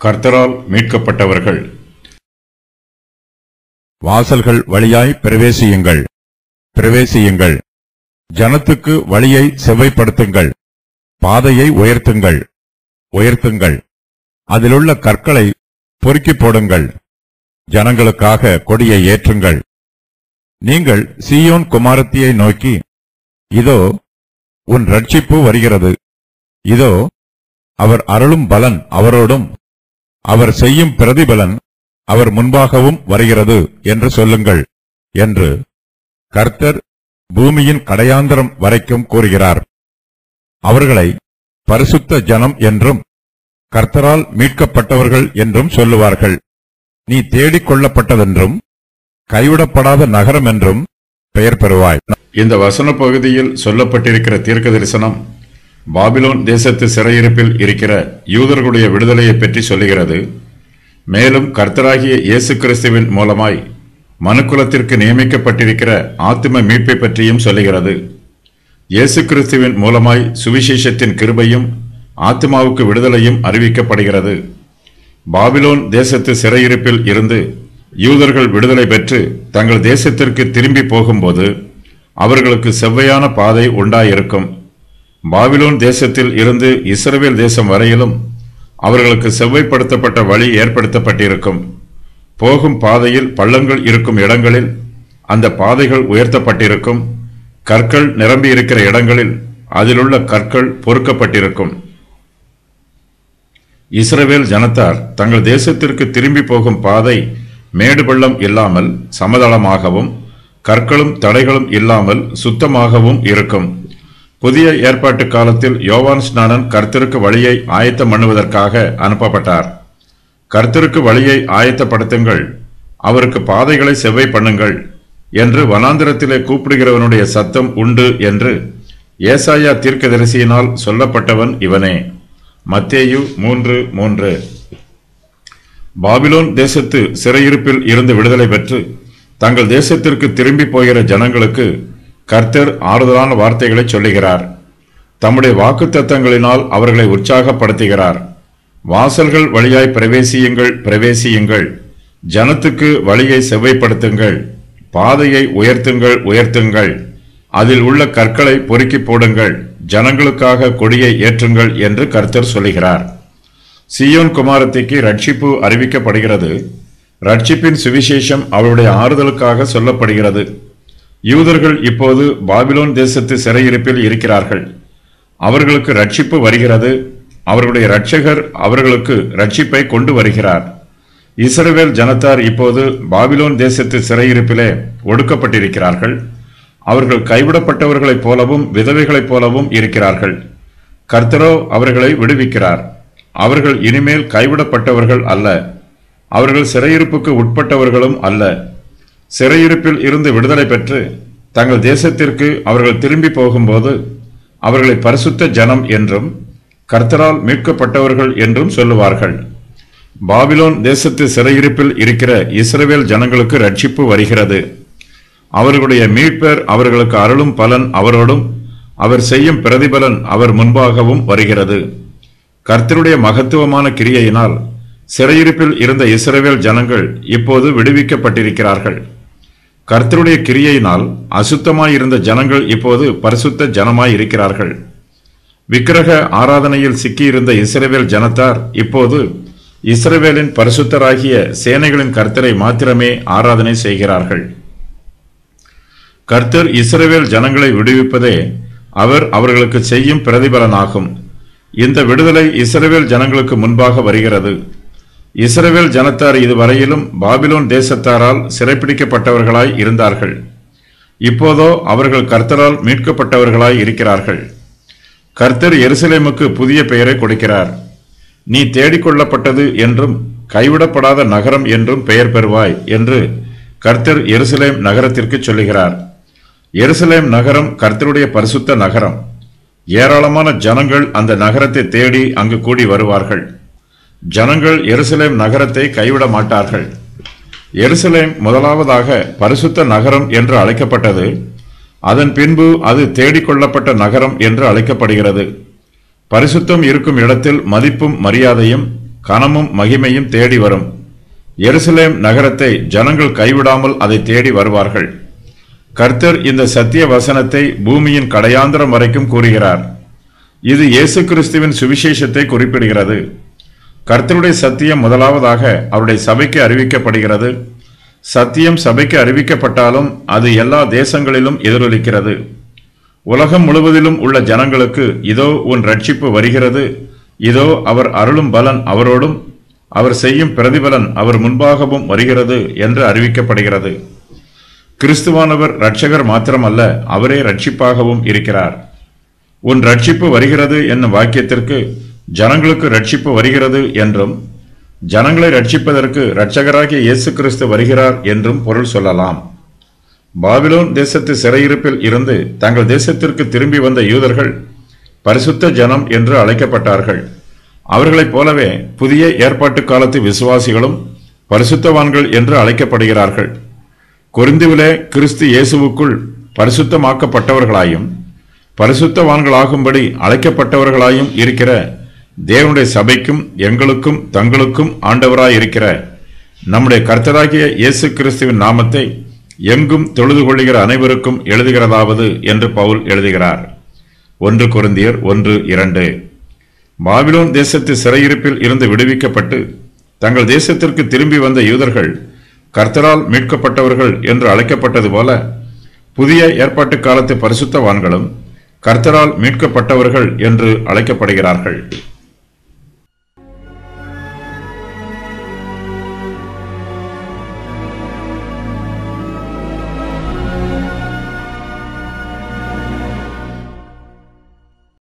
கர்த்தரால் மீட்கப்பட்டவர்கள். வாசல்கள் வழியாய் பிரவேசியுங்கள். பிரவேசியுங்கள். ஜனத்துக்கு வழியை செவ்வைப்படுத்துங்கள். பாதையை உயர்த்துங்கள். உயர்த்துங்கள். அதிலுள்ள கற்களை பொறுக்கி போடுங்கள். ஜனங்களுக்காக கொடியை ஏற்றுங்கள். நீங்கள் சீயோன் குமாரத்தியை நோக்கி இதோ உன் ரட்சிப்பு வருகிறது. இதோ அவர் அருளும் பலன் அவரோடும் அவர் செய்யும் பிரதிபலன் அவர் முன்பாகவும் வருகிறது என்று சொல்லுங்கள் என்று கர்த்தர் பூமியின் கடையாந்தரம் வரைக்கும் கூறுகிறார். அவர்களை பரிசுத்த ஜனம் என்றும் கர்த்தரால் மீட்கப்பட்டவர்கள் என்றும் சொல்லுவார்கள். நீ தேடிக் கொள்ளப்பட்டதென்றும் கைவிடப்படாத நகரம் என்றும் பெயர் பெறுவாய். இந்த வசன பகுதியில் சொல்லப்பட்டிருக்கிற தீர்க்க தரிசனம் பாபிலோன் தேசத்து சிறையிருப்பில் இருக்கிற யூதர்களுடைய விடுதலையை பற்றி சொல்லுகிறது. மேலும் கர்த்தராகிய இயேசு கிறிஸ்துவின் மூலமாய் மனுக்குலத்திற்கு நியமிக்கப்பட்டிருக்கிற ஆத்தும மீட்பை பற்றியும் சொல்லுகிறது. இயேசு கிறிஸ்துவின் மூலமாய் சுவிசேஷத்தின் கிருபையும் ஆத்மாவுக்கு விடுதலையும் அறிவிக்கப்படுகிறது. பாபிலோன் தேசத்து சிறையிருப்பில் இருந்து யூதர்கள் விடுதலை பெற்று தங்கள் தேசத்திற்கு திரும்பி போகும்போது அவர்களுக்கு செவ்வையான பாதை உண்டாயிருக்கும். பாபிலோன் தேசத்தில் இருந்து இஸ்ரவேல் தேசம் வரையிலும் அவர்களுக்கு செவ்வைப்படுத்தப்பட்ட வழி ஏற்படுத்தப்பட்டிருக்கும். போகும் பாதையில் பள்ளங்கள் இருக்கும் இடங்களில் அந்த பாதைகள் உயர்த்தப்பட்டிருக்கும். கற்கள் நிரம்பி இருக்கிற இடங்களில் அதிலுள்ள கற்கள் பொறுக்கப்பட்டிருக்கும். இஸ்ரவேல் ஜனத்தார் தங்கள் தேசத்திற்கு திரும்பி போகும் பாதை மேடு பள்ளம் இல்லாமல் சமதளமாகவும் கற்களும் தடைகளும் இல்லாமல் சுத்தமாகவும் இருக்கும். புதிய ஏற்பாட்டு காலத்தில் யோவான் ஸ்நானன் கர்த்தருக்கு வழியை ஆயத்தம் பண்ணுவதற்காக அனுப்பப்பட்டார். கர்த்தருக்கு வழியை ஆயத்தப்படுத்துங்கள். அவருக்கு பாதைகளை செவ்வை பண்ணுங்கள் என்று வனாந்திரத்திலே கூப்பிடுகிறவனுடைய சத்தம் உண்டு என்று ஏசாயா தீர்க்கதரிசியினால் சொல்லப்பட்டவன் இவனே. மத்தேயு மூன்று மூன்று. பாபிலோன் தேசத்து சிறையிருப்பில் இருந்து விடுதலை பெற்று தங்கள் தேசத்திற்கு திரும்பி போகிற ஜனங்களுக்கு கர்த்தர் ஆறுதலான வார்த்தைகளை சொல்லுகிறார். தம்முடைய வாக்குத்தத்தங்களினால் அவர்களை உற்சாகப்படுத்துகிறார். வாசல்கள் வழியாய் பிரவேசியுங்கள் பிரவேசியுங்கள். ஜனத்துக்கு வழியை செவ்வைப்படுத்துங்கள். பாதையை உயர்த்துங்கள் உயர்த்துங்கள். அதில் உள்ள கற்களை பொறுக்கி போடுங்கள். ஜனங்களுக்காக கொடியை ஏற்றுங்கள் என்று கர்த்தர் சொல்லுகிறார். சியோன் குமாரத்திக்கு ரட்சிப்பு அறிவிக்கப்படுகிறது. ரட்சிப்பின் சுவிசேஷம் அவருடைய ஆறுதலுக்காக சொல்லப்படுகிறது. யூதர்கள் இப்போது பாபிலோன் தேசத்து சிறையிருப்பில் இருக்கிறார்கள். அவர்களுக்கு ரட்சிப்பு வருகிறது. அவர்களுடைய இரட்சகர் அவர்களுக்கு ரட்சிப்பை கொண்டு வருகிறார். இஸ்ரவேல் ஜனத்தார் இப்போது பாபிலோன் தேசத்து சிறையிருப்பிலே ஒடுக்கப்பட்டிருக்கிறார்கள். அவர்கள் கைவிடப்பட்டவர்களைப் போலவும் விதவைகளைப் போலவும் இருக்கிறார்கள். கர்த்தரோ அவர்களை விடுவிக்கிறார். அவர்கள் இனிமேல் கைவிடப்பட்டவர்கள் அல்ல. அவர்கள் சிறையிருப்புக்கு உட்பட்டவர்களும் அல்ல. சிறையிருப்பில் இருந்து விடுதலை பெற்று தங்கள் தேசத்திற்கு அவர்கள் திரும்பி போகும்போது அவர்களை பரிசுத்த ஜனம் என்றும் கர்த்தரால் மீட்கப்பட்டவர்கள் என்றும் சொல்லுவார்கள். பாபிலோன் தேசத்து சிறையிருப்பில் இருக்கிற இஸ்ரவேல் ஜனங்களுக்கு ரட்சிப்பு வருகிறது. அவர்களுடைய மீட்பர் அவர்களுக்கு அருளும் பலன் அவரோடும் அவர் செய்யும் பிரதிபலன் அவர் முன்பாகவும் வருகிறது. கர்த்தருடைய மகத்துவமான கிரியையினால் சிறையிருப்பில் இருந்த இஸ்ரவேல் ஜனங்கள் இப்போது விடுவிக்கப்பட்டிருக்கிறார்கள். கர்த்தருடைய கிரியையினால் அசுத்தமாயிருந்த ஜனங்கள் இப்போது பரிசுத்த ஜனமாய் இருக்கிறார்கள் விக்கிரக ஆராதனையில் சிக்கியிருந்த இஸ்ரவேல் ஜனத்தார் இப்போது இஸ்ரவேலின் பரிசுத்தராகிய சேனைகளின் கர்த்தரை மாத்திரமே ஆராதனை செய்கிறார்கள். கர்த்தர் இஸ்ரவேல் ஜனங்களை விடுவிப்பதே அவர் அவர்களுக்கு செய்யும் பிரதிபலனாகும். இந்த விடுதலை இஸ்ரவேல் ஜனங்களுக்கு முன்பாக வருகிறது. இஸ்ரவேல் ஜனத்தார் இதுவரையிலும் பாபிலோன் தேசத்தாரால் சிறைப்பிடிக்கப்பட்டவர்களாய் இருந்தார்கள். இப்போதோ அவர்கள் கர்த்தரால் மீட்கப்பட்டவர்களாய் இருக்கிறார்கள். கர்த்தர் எருசலேமுக்கு புதிய பெயரை கொடுக்கிறார். நீ தேடிக்கொள்ளப்பட்டது என்றும் கைவிடப்படாத நகரம் என்றும் பெயர் பெறுவாய் என்று கர்த்தர் எருசலேம் நகரத்திற்கு சொல்லுகிறார். எருசலேம் நகரம் கர்த்தருடைய பரிசுத்த நகரம். ஏராளமான ஜனங்கள் அந்த நகரத்தை தேடி அங்கு கூடி வருவார்கள். ஜனங்கள் எருசலேம் நகரத்தை கைவிட மாட்டார்கள். எருசலேம் முதலாவதாக பரிசுத்த நகரம் என்று அழைக்கப்பட்டது. அதன் பின்பு அது தேடிக்கொள்ளப்பட்ட நகரம் என்று அழைக்கப்படுகிறது. பரிசுத்தம் இருக்கும் இடத்தில் மதிப்பும் மரியாதையும் கனமும் மகிமையும் தேடி வரும். எருசலேம் நகரத்தை ஜனங்கள் கைவிடாமல் அதை தேடி வருவார்கள். கர்த்தர் இந்த சத்திய வசனத்தை பூமியின் கடையாந்திரம் வரைக்கும் கூறுகிறார். இது இயேசு கிறிஸ்துவின் சுவிசேஷத்தை குறிப்பிடுகிறது. கர்த்தருடைய சத்தியம் முதலாவதாக அவருடைய சபைக்கு அறிவிக்கப்படுகிறது. சத்தியம் சபைக்கு அறிவிக்கப்பட்டாலும் அது எல்லா தேசங்களிலும் எதிரொலிக்கிறது. உலகம் முழுவதிலும் உள்ள ஜனங்களுக்கு இதோ உன் ரட்சிப்பு வருகிறது. இதோ அவர் அருளும் பலன் அவரோடும் அவர் செய்யும் பிரதிபலன் அவர் முன்பாகவும் வருகிறது என்று அறிவிக்கப்படுகிறது. கிறிஸ்துவானவர் ரட்சகர் மாத்திரமல்ல அவரே ரட்சிப்பாகவும் இருக்கிறார். உன் ரட்சிப்பு வருகிறது என்னும் வாக்கியத்திற்கு ஜனங்களுக்கு ரட்சிப்பு வருகிறது என்றும் ஜனங்களை ரட்சிப்பதற்கு இரட்சகராகிய இயேசு கிறிஸ்து வருகிறார் என்றும் பொருள் சொல்லலாம். பாபிலோன் தேசத்து சிறையிருப்பில் இருந்து தங்கள் தேசத்திற்கு திரும்பி வந்த யூதர்கள் பரிசுத்த ஜனம் என்று அழைக்கப்பட்டார்கள். அவர்களைப் போலவே புதிய ஏற்பாட்டு காலத்து விசுவாசிகளும் பரிசுத்தவான்கள் என்று அழைக்கப்படுகிறார்கள். கொரிந்துவிலே கிறிஸ்து இயேசுவுக்குள் பரிசுத்தமாக்கப்பட்டவர்களாயும் பரிசுத்தவான்களாகும்படி அழைக்கப்பட்டவர்களாயும் இருக்கிற தேவனுடைய சபைக்கும் எங்களுக்கும் தங்களுக்கும் ஆண்டவராய் இருக்கிற நம்முடைய கர்த்தராகிய இயேசு கிறிஸ்துவின் நாமத்தை எங்கும் தொழுது கொள்ளுகிற அனைவருக்கும் எழுதுகிறதாவது என்று பவுல் எழுதுகிறார். ஒன்று குருந்தியர் ஒன்று இரண்டு. பாபிலோன் தேசத்து சிறையிருப்பில் இருந்து விடுவிக்கப்பட்டு தங்கள் தேசத்திற்கு திரும்பி வந்த யூதர்கள் கர்த்தரால் மீட்கப்பட்டவர்கள் என்று அழைக்கப்பட்டது போல புதிய ஏற்பாட்டு காலத்து பரிசுத்தவான்களும் கர்த்தரால் மீட்கப்பட்டவர்கள் என்று அழைக்கப்படுகிறார்கள்.